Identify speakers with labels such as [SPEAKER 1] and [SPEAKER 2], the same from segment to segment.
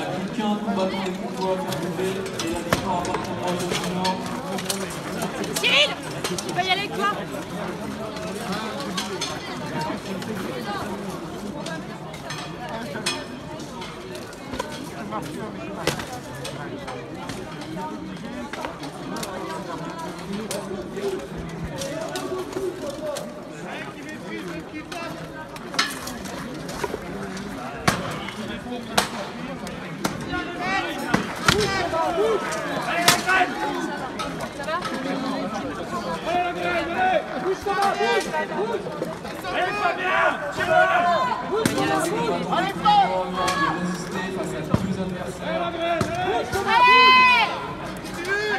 [SPEAKER 1] a plus qu'un combattant des convois à faire lever et la victoire appartiendra au Nord.
[SPEAKER 2] Cyril Tu peux y aller toi
[SPEAKER 1] résister face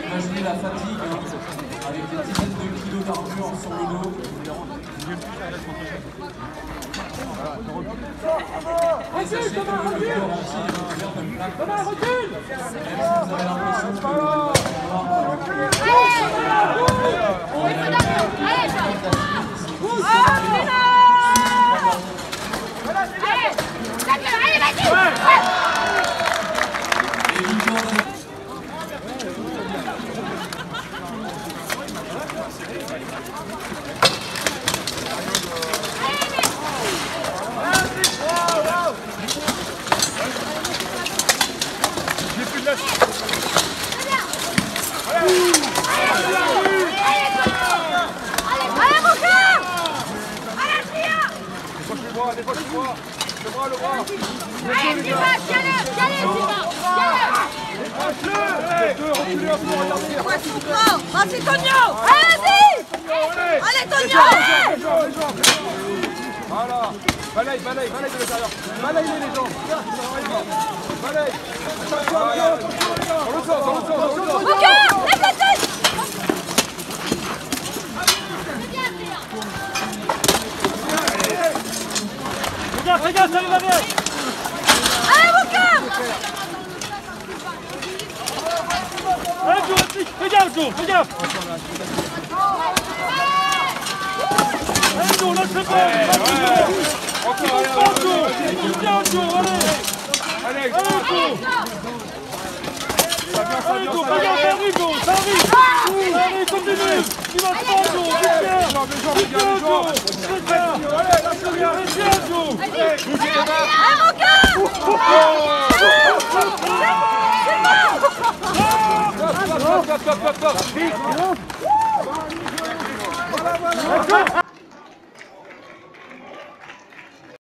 [SPEAKER 1] Imaginez la fatigue hein, avec des dizaines de kilos d'armure sur le dos. Et sachez que le corps entier est recouvert de plaques. Même si vous avez l'impression que le corps
[SPEAKER 2] Allez, vas-y
[SPEAKER 1] Et victoire de
[SPEAKER 2] Allez, mon cœur Allez, Sia
[SPEAKER 3] Le bras, décroche le bras. Le le.
[SPEAKER 2] Allez,
[SPEAKER 3] Deux, reculez un peu, regardez.
[SPEAKER 2] Vas-y, Tonio Allez Allez, Tonio.
[SPEAKER 3] Voilà. Balaye, balaye, balaye de l'intérieur. Balaye les gens. Balaye. Voilà. Dans l'autre sens, dans l'autre sens, dans sens.
[SPEAKER 2] Lève
[SPEAKER 4] Ça va bien
[SPEAKER 2] Allez, mon cœur
[SPEAKER 4] Allez, Joe, applique Regarde, Joe, regarde Allez, Joe, lâche pas
[SPEAKER 3] Encore, allez, allez,
[SPEAKER 4] Joe
[SPEAKER 3] allez.
[SPEAKER 4] Viens, Joe, allez
[SPEAKER 3] Allez,
[SPEAKER 4] Allez, Joe
[SPEAKER 3] ça vient, ça
[SPEAKER 4] Allez,
[SPEAKER 3] vient,
[SPEAKER 4] Joe,
[SPEAKER 3] ça
[SPEAKER 4] regarde,
[SPEAKER 3] vient.
[SPEAKER 4] ça arrive, Joe, ça arrive Allez, continue Tu vas te prendre, Joe, vite
[SPEAKER 3] Les
[SPEAKER 4] bien
[SPEAKER 3] gens, les gens,
[SPEAKER 4] Vite bien,
[SPEAKER 3] regarde les gens.
[SPEAKER 4] Joe Vite bien
[SPEAKER 3] Allez, lâche le
[SPEAKER 4] Allez, viens, Joe
[SPEAKER 2] Allez, mon cœur
[SPEAKER 3] Stop, stop, stop, stop, stop, stop.
[SPEAKER 4] Action